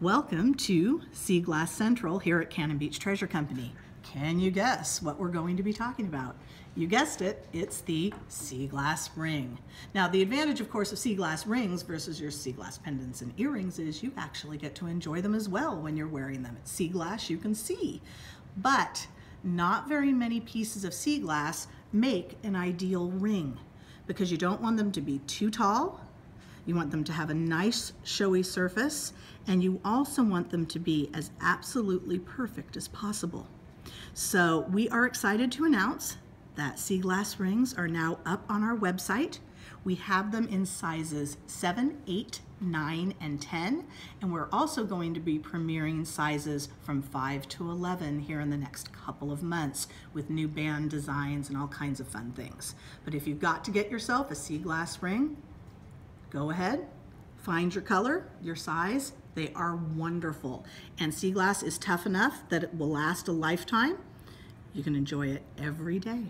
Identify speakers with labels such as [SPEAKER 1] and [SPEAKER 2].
[SPEAKER 1] Welcome to Sea Glass Central here at Cannon Beach Treasure Company. Can you guess what we're going to be talking about? You guessed it, it's the sea glass ring. Now the advantage of course of sea glass rings versus your sea glass pendants and earrings is you actually get to enjoy them as well when you're wearing them. It's sea glass you can see, but not very many pieces of sea glass make an ideal ring because you don't want them to be too tall, you want them to have a nice showy surface, and you also want them to be as absolutely perfect as possible. So we are excited to announce that sea glass rings are now up on our website. We have them in sizes 7, 8, 9, and 10, and we're also going to be premiering sizes from 5 to 11 here in the next couple of months with new band designs and all kinds of fun things. But if you've got to get yourself a sea glass ring, go ahead, find your color, your size. They are wonderful. And sea glass is tough enough that it will last a lifetime. You can enjoy it every day.